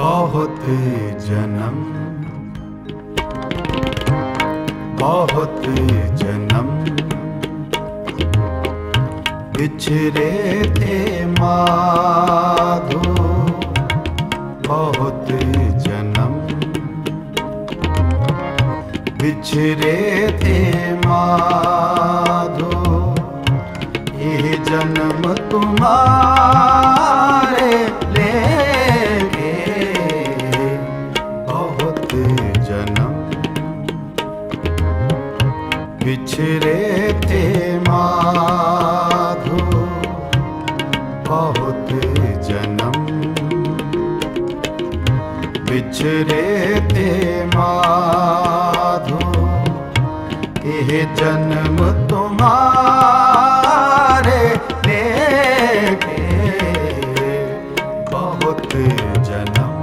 ਬਹੁਤ ਜਨਮ। ਬਹੁਤ ਜਨਮ। ਵਿਛਰੇ ਤੇ ਮਾਧੋ। ਬਹੁਤ ਜਨਮ। ਵਿਛਰੇ ਤੇ ਮਾਧੋ। ਇਹ ਜਨਮ ਤੁਮਾਰਾ बिछरे थे माधो बहुत जन्म बिछरे थे माधो यह जन्म तुम्हारे लेके बहुत जन्म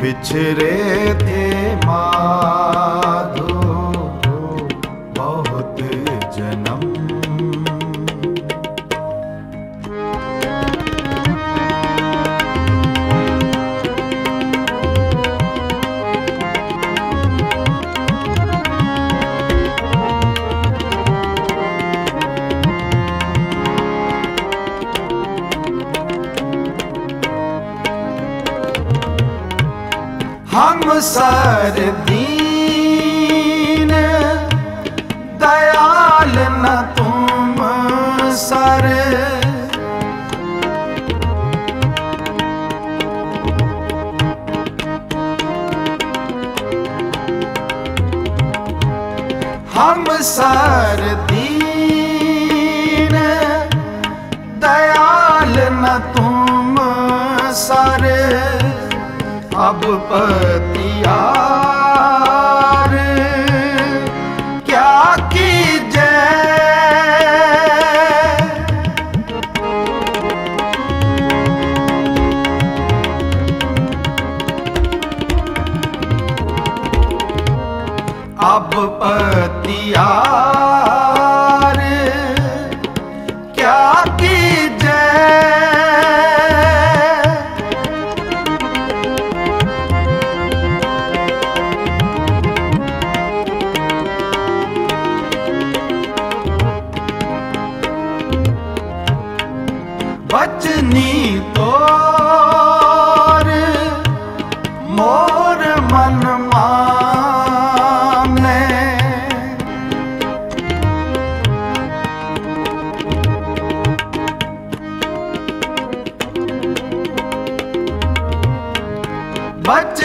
बिछरे थे माधो ਹਮ ਸਾਰ ਦੀਨ ਦਇਆਲ ਨ ਤੁਮ ਸਰ। ਹਮ ਸਾਰ ਦੀਨ ਦਇਆਲ ਨ ਤੁਮ ਸਰ। ਅਬ ਪਤਿਆਰ। ਕਿਆ ਕੀਜੈ? ਅਬ ਪਤਿਆਰ।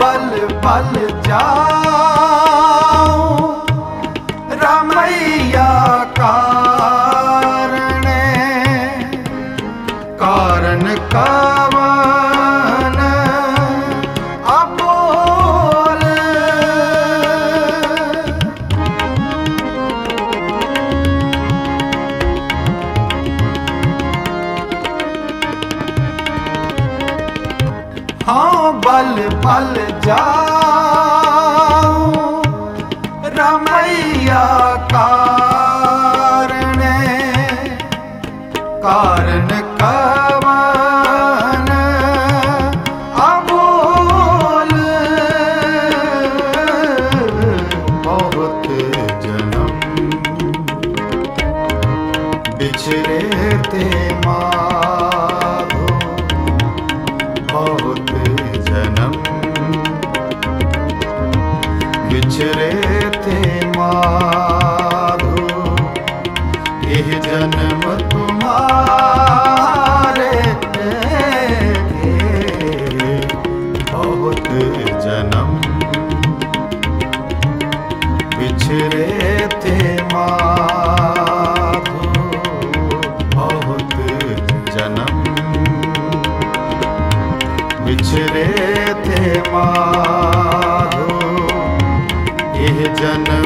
ਬਲ ਪਲ ਜਾ ਚਲ ਜਾਉ। ਰਮਈਆ ਕਾਰਨੇ ਕਾਰਨ ਕਵਨ ਅਬੋਲ ਬਹੁਤ ਜਨਮ। ਵਿਛਰੇ ਤੇ ਮਾਂ ਇਹ ਜਨਮ ਤੁਮਾਰੇ ਬਹੁਤ ਜਨਮ। ਪਿਛਰੇ ਤੇ ਮਾਧੋ ਬਹੁਤ ਜਨਮ। ਪਿਛਰੇ ਤੇ ਮਾਧੋ ਇਹ ਜਨਮ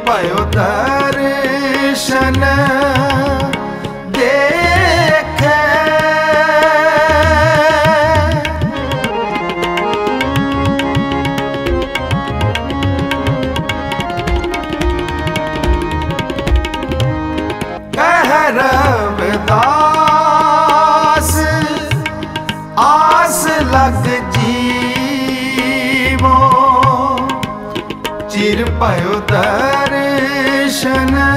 चिर पयो दर्शन देखे कह रविदास आस लग जीवो चिर पयो दर्शन देखे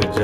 네, 이제.